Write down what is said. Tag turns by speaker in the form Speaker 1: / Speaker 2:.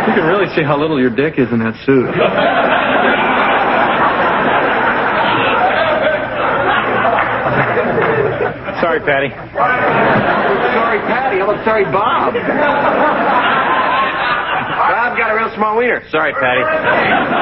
Speaker 1: You can really see how little your dick is in that suit.
Speaker 2: Sorry, Patty.
Speaker 3: Sorry, Patty. I'm sorry, Bob? Bob got a real small wiener.
Speaker 2: Sorry, Patty.